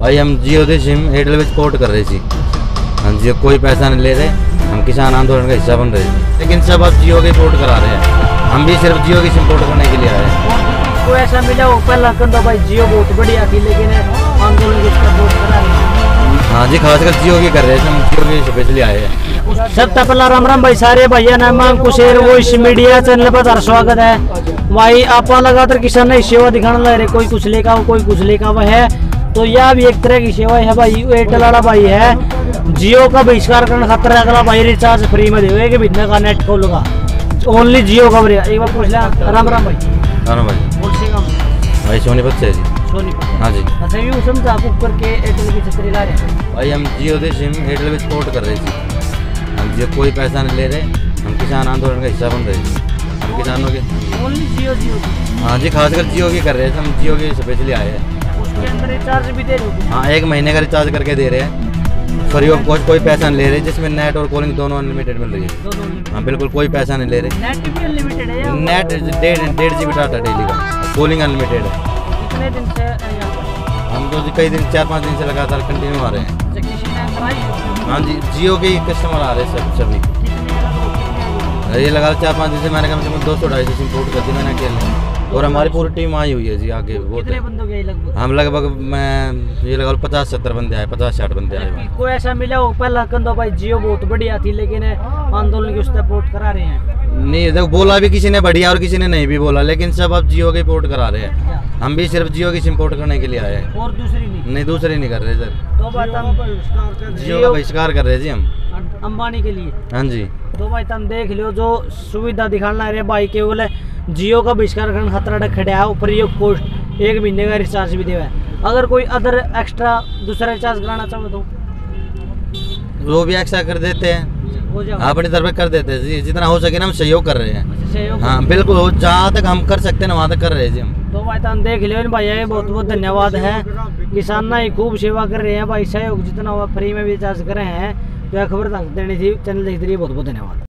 भाई हम जियो की सिम एयरटेल में पोर्ट कर रहे थी हाँ जी कोई पैसा नहीं ले रहे हम किसान आंदोलन का हिस्सा बन रहे थे लेकिन सब अब जियो की पोर्ट करा रहे हैं। हम भी सिर्फ़ जियो की सिम पोर्ट करने के लिए आए हैं। कोई ऐसा मिला हो पहला कंधा भाई जियो बहुत बढ़िया थी लेकिन आंदोलन की सपोर्ट करा रहे हैं। हाँ जी खासकर जियो की कर रहे थे हम जियो की स्पेशली आए हैं। सबसे पहला राम राम भाई सारे भैया ने मांग कुशेर वो इस मीडिया चैनल पर तार स्वागत है। भाई आप लगातार किसान ने सेवा दिखाने लग रहे कोई कुछ लेका हो कोई कुछ लेका हुआ है तो यह भी एक तरह की सेवा है भाई एयरटेल वाला भाई है। जियो का बहिष्कार करने खातर अगला भाई रिचार्ज फ्री में देवे कि बिना का नेट खोलूँगा। ओनली जियो का एक बार पूछ लिया राम राम भाई। हाँ भाई। भाई सोनीपत से जी। सोनीपत हाँ जी। अच्छा ये समझा आप ऊपर के एयरटेल की छतरी ला रहे हैं। भाई हम जियो की सिम एयरटेल में पोर्ट कर रहे थे हम जियो कोई पैसा नहीं ले रहे हम किसान आंदोलन का हिस्सा बन रहे थे हम किसानों के ओनली जियो जियो। हाँ जी खासकर जियो की कर रहे थे हम जियो की स्पेशली आए हैं। उसके अंदर रिचार्ज भी दे दोगे हाँ एक महीने का रिचार्ज करके दे रहे हैं। फ्री ऑफ़ कॉस्ट कोई पैसा नहीं ले रहे जिसमें नेट और कॉलिंग दोनों अनलिमिटेड मिल रही है। हाँ बिल्कुल कोई पैसा नहीं ले रहे। नेट भी अनलिमिटेड है नेट डेढ़ डेढ़ जी बी डाटा डेली का। कॉलिंग अनलिमिटेड है। कितने दिन से यहाँ पर? हम तो कई दिन चार पाँच दिन से लगातार कंटिन्यू आ रहे हैं। है? जी जियो के ही कस्टमर आ रहे हैं सब सभी। ये लगा चार पाँच दिन से मैंने कम से कम दो सौ ढाई सौ इम्पोर्ट कर दी मैंने अकेले। और हमारी पूरी टीम आई हुई है जी आगे बहुत कितने बंदों के लगभग? हम लगभग मैं ये लगा पचास सत्तर बंदे आए पचास साठ बंदे आए। कोई ऐसा मिला हो? पहला कंधो भाई जियो बहुत बढ़िया थी लेकिन आंदोलन की उससे सपोर्ट करा रहे हैं। नहीं देखो बोला भी किसी ने बढ़िया और किसी ने नहीं भी बोला लेकिन सब अब जियो की पोर्ट करा रहे हैं। हम भी सिर्फ़ जियो की सिम पोर्ट करने के लिए आए हैं। और दूसरी नहीं? नहीं दूसरे नहीं कर रहे सर तो जियो का बहिष्कार कर रहे जी हम। अंबानी के लिए? हाँ जी। तो भाई तुम देख लियो जो सुविधा दिखाना है रे भाई केवल जियो का बहिष्कार करने खतरा खड़ा है ऊपर ये पोस्ट एक महीने का रिचार्ज भी देवा। है अगर कोई अदर एक्स्ट्रा दूसरा रिचार्ज कराना चाहो तो? वो भी एक्स्ट्रा कर देते हैं। अपनी तरफ़ कर देते हैं। जितना हो सके ना हम सहयोग कर रहे हैं। अच्छा, हाँ बिल्कुल जहाँ तक हम कर सकते हैं वहाँ तक कर रहे हैं जी हम। तो भाई तुम देख लियो भैया बहुत बहुत धन्यवाद है। किसान ना ही खूब सेवा कर रहे हैं भाई सहयोग जितना हुआ फ्री में भी रिचार्ज कर रहे हैं। यह खबर थी चैनल देखते रहिए बहुत बहुत धन्यवाद.